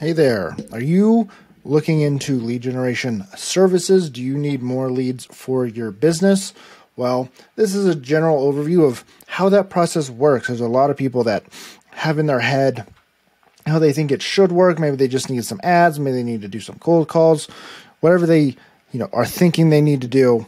Hey there. Are you looking into lead generation services? Do you need more leads for your business? Well, this is a general overview of how that process works. There's a lot of people that have in their head how they think it should work. Maybe they just need some ads, maybe they need to do some cold calls, whatever they, you know, are thinking they need to do.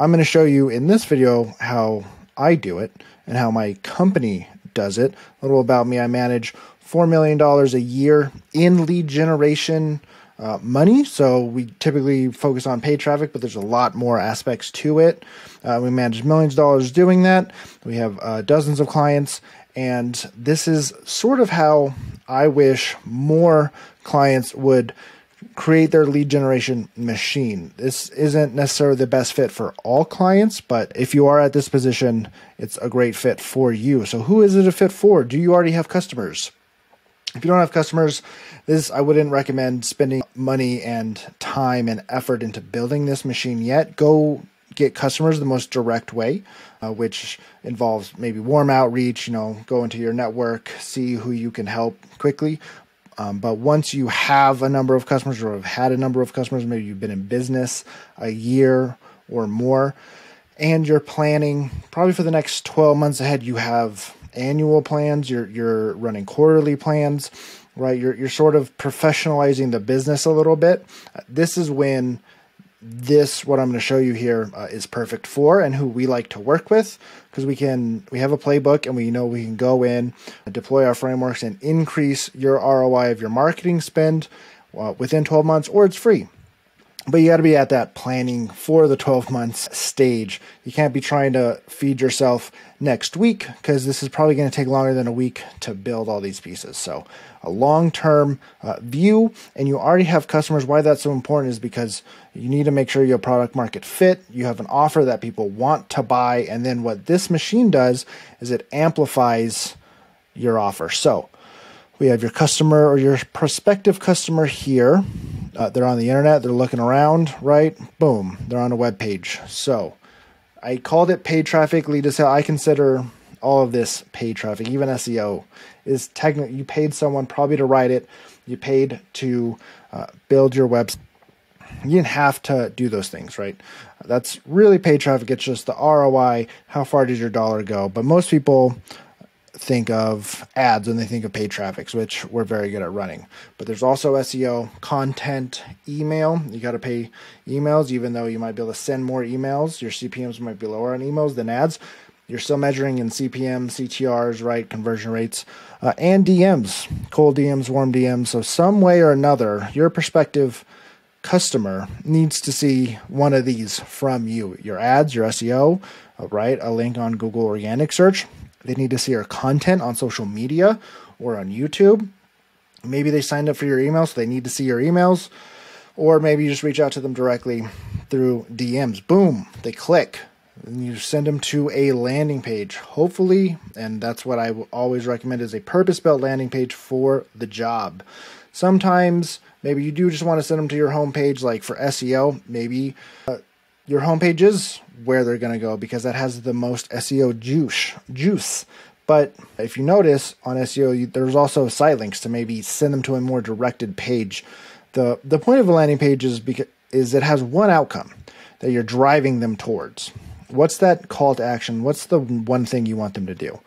I'm going to show you in this video how I do it and how my company does it. A little about me. I manage $4 million a year in lead generation uh, money. So we typically focus on paid traffic, but there's a lot more aspects to it. Uh, we manage millions of dollars doing that. We have uh, dozens of clients. And this is sort of how I wish more clients would create their lead generation machine. This isn't necessarily the best fit for all clients, but if you are at this position, it's a great fit for you. So, who is it a fit for? Do you already have customers? If you don't have customers, this I wouldn't recommend spending money and time and effort into building this machine yet. Go get customers the most direct way, uh, which involves maybe warm outreach, you know, go into your network, see who you can help quickly. Um, but once you have a number of customers or have had a number of customers, maybe you've been in business a year or more, and you're planning probably for the next 12 months ahead, you have annual plans, you're you're running quarterly plans, right? You're you're sort of professionalizing the business a little bit. This is when this what I'm going to show you here uh, is perfect for and who we like to work with because we can we have a playbook and we know we can go in deploy our frameworks and increase your ROI of your marketing spend uh, within 12 months or it's free but you got to be at that planning for the 12 months stage. You can't be trying to feed yourself next week because this is probably going to take longer than a week to build all these pieces. So, a long term uh, view, and you already have customers. Why that's so important is because you need to make sure your product market fit. You have an offer that people want to buy. And then what this machine does is it amplifies your offer. So, we have your customer or your prospective customer here. Uh, they're on the internet, they're looking around, right? Boom, they're on a web page. So I called it paid traffic lead to sale. I consider all of this paid traffic, even SEO is technically you paid someone probably to write it, you paid to uh, build your website. You didn't have to do those things, right? That's really paid traffic. It's just the ROI. How far did your dollar go? But most people think of ads when they think of paid traffic, which we're very good at running. But there's also SEO, content, email. You got to pay emails, even though you might be able to send more emails. Your CPMs might be lower on emails than ads. You're still measuring in CPM, CTRs, right? Conversion rates, uh, and DMs, cold DMs, warm DMs. So, some way or another, your prospective customer needs to see one of these from you your ads, your SEO, uh, right? A link on Google Organic Search they need to see your content on social media or on YouTube. Maybe they signed up for your email, so they need to see your emails. Or maybe you just reach out to them directly through DMs. Boom, they click. And you send them to a landing page. Hopefully, and that's what I always recommend is a purpose-built landing page for the job. Sometimes maybe you do just want to send them to your homepage like for SEO. Maybe uh, your homepage is where they're going to go because that has the most SEO juice. Juice. But if you notice on SEO, there's also site links to maybe send them to a more directed page. the The point of a landing page is because is it has one outcome that you're driving them towards. What's that call to action? What's the one thing you want them to do?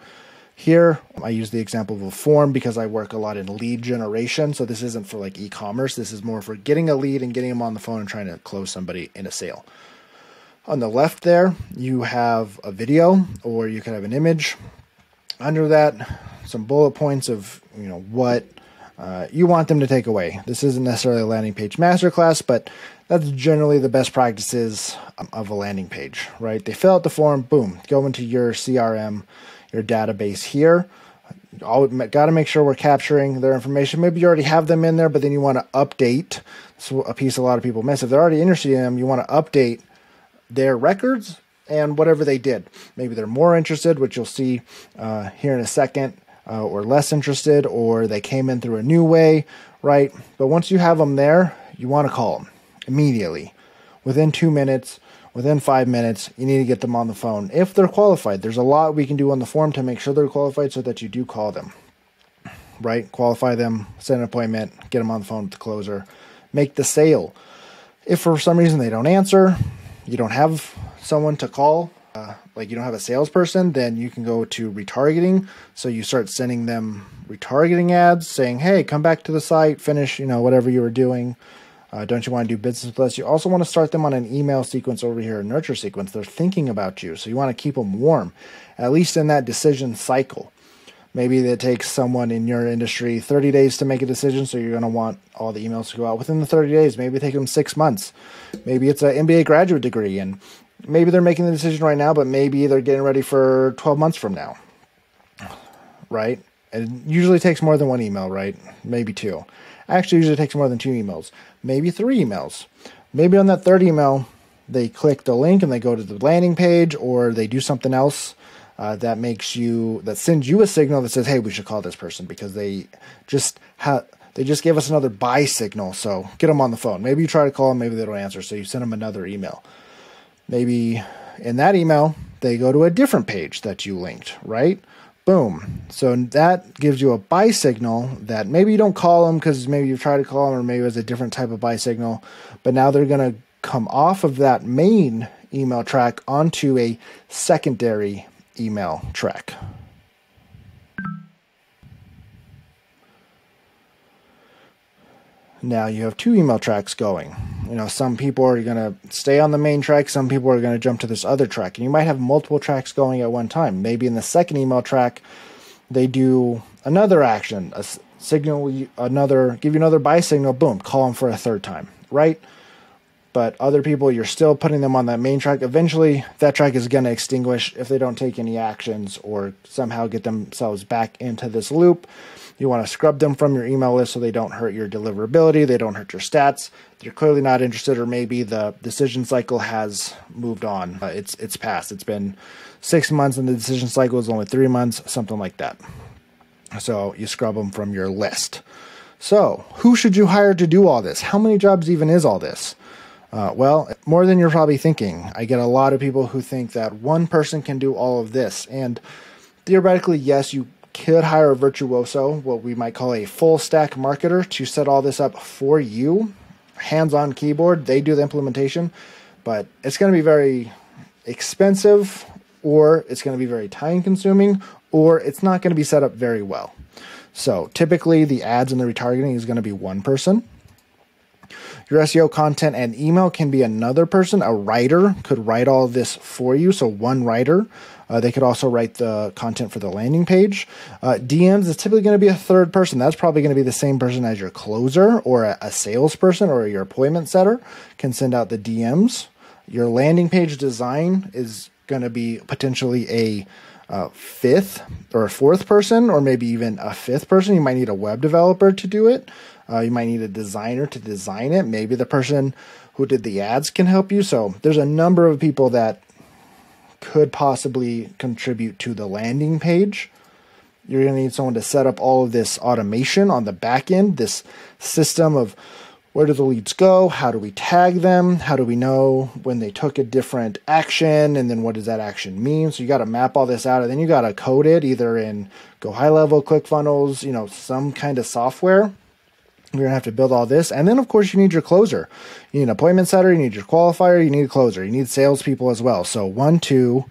Here, I use the example of a form because I work a lot in lead generation. So this isn't for like e-commerce. This is more for getting a lead and getting them on the phone and trying to close somebody in a sale. On the left there, you have a video or you can have an image. Under that, some bullet points of you know what uh, you want them to take away. This isn't necessarily a landing page masterclass, but that's generally the best practices of a landing page, right? They fill out the form, boom, go into your CRM, your database here. Got to make sure we're capturing their information. Maybe you already have them in there, but then you want to update. So a piece a lot of people miss. If they're already interested in them, you want to update their records and whatever they did. Maybe they're more interested, which you'll see uh, here in a second, uh, or less interested, or they came in through a new way, right? But once you have them there, you want to call them immediately. Within two minutes, within five minutes, you need to get them on the phone if they're qualified. There's a lot we can do on the form to make sure they're qualified so that you do call them. right? Qualify them, set an appointment, get them on the phone with the closer, make the sale. If for some reason they don't answer, you don't have someone to call, uh, like you don't have a salesperson, then you can go to retargeting. So you start sending them retargeting ads saying, hey, come back to the site, finish, you know, whatever you were doing. Uh, don't you want to do business with us? You also want to start them on an email sequence over here, a nurture sequence. They're thinking about you. So you want to keep them warm, at least in that decision cycle. Maybe it takes someone in your industry 30 days to make a decision, so you're going to want all the emails to go out within the 30 days. Maybe take them six months. Maybe it's an MBA graduate degree, and maybe they're making the decision right now, but maybe they're getting ready for 12 months from now. Right? It usually takes more than one email, right? Maybe two. Actually, usually takes more than two emails, maybe three emails. Maybe on that third email, they click the link and they go to the landing page, or they do something else uh, that makes you that sends you a signal that says, "Hey, we should call this person," because they just they just gave us another buy signal. So get them on the phone. Maybe you try to call them, maybe they don't answer, so you send them another email. Maybe in that email they go to a different page that you linked, right? Boom. So that gives you a buy signal that maybe you don't call them because maybe you've tried to call them or maybe it was a different type of buy signal, but now they're going to come off of that main email track onto a secondary email track. Now you have two email tracks going. You know, some people are going to stay on the main track, some people are going to jump to this other track, and you might have multiple tracks going at one time. Maybe in the second email track, they do another action, a signal, another, give you another buy signal, boom, call them for a third time, right? But other people you're still putting them on that main track. Eventually that track is going to extinguish if they don't take any actions or somehow get themselves back into this loop. You want to scrub them from your email list so they don't hurt your deliverability they don't hurt your stats. They're clearly not interested or maybe the decision cycle has moved on. Uh, it's it's past it's been six months and the decision cycle is only three months something like that. So you scrub them from your list. So who should you hire to do all this? How many jobs even is all this uh, well, more than you're probably thinking. I get a lot of people who think that one person can do all of this. And theoretically, yes, you could hire a virtuoso, what we might call a full stack marketer, to set all this up for you. Hands on keyboard, they do the implementation, but it's going to be very expensive, or it's going to be very time consuming, or it's not going to be set up very well. So typically, the ads and the retargeting is going to be one person. Your SEO content and email can be another person. A writer could write all this for you. So, one writer. Uh, they could also write the content for the landing page. Uh, DMs is typically going to be a third person. That's probably going to be the same person as your closer or a, a salesperson or your appointment setter can send out the DMs. Your landing page design is going to be potentially a uh, fifth or a fourth person, or maybe even a fifth person. You might need a web developer to do it. Uh, you might need a designer to design it. Maybe the person who did the ads can help you. So there's a number of people that could possibly contribute to the landing page. You're going to need someone to set up all of this automation on the back end, this system of where do the leads go? How do we tag them? How do we know when they took a different action? And then what does that action mean? So you got to map all this out and then you got to code it either in GoHighLevel, ClickFunnels, you know, some kind of software you're gonna have to build all this, and then of course you need your closer. You need an appointment setter, you need your qualifier, you need a closer, you need salespeople as well. So one, two,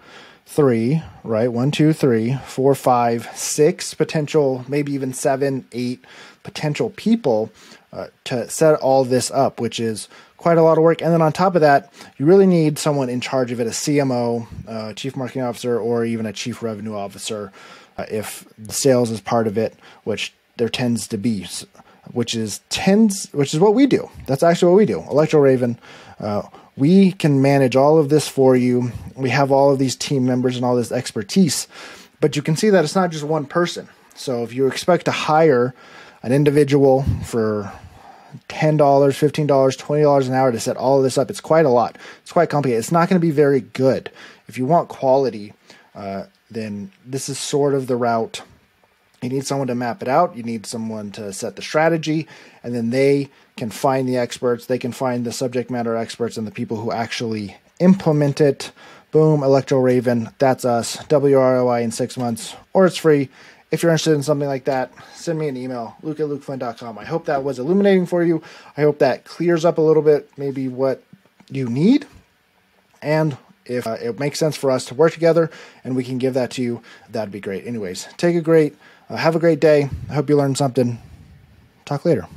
three, right? One, two, three, four, five, six potential, maybe even seven, eight potential people uh, to set all this up, which is quite a lot of work. And then on top of that, you really need someone in charge of it, a CMO, uh, chief marketing officer, or even a chief revenue officer, uh, if sales is part of it, which there tends to be which is tens, which is what we do. That's actually what we do. Electro Raven. Uh, we can manage all of this for you. We have all of these team members and all this expertise, but you can see that it's not just one person. So if you expect to hire an individual for $10, $15, $20 an hour to set all of this up, it's quite a lot. It's quite complicated. It's not going to be very good. If you want quality, uh, then this is sort of the route you need someone to map it out. You need someone to set the strategy, and then they can find the experts. They can find the subject matter experts and the people who actually implement it. Boom, Electro Raven, that's us. WROI in six months, or it's free. if you're interested in something like that, send me an email, luc at lucflynn.com. I hope that was illuminating for you. I hope that clears up a little bit maybe what you need. And if uh, it makes sense for us to work together and we can give that to you, that'd be great. Anyways, take a great, Uh, have a great day. I hope you learned something. Talk later.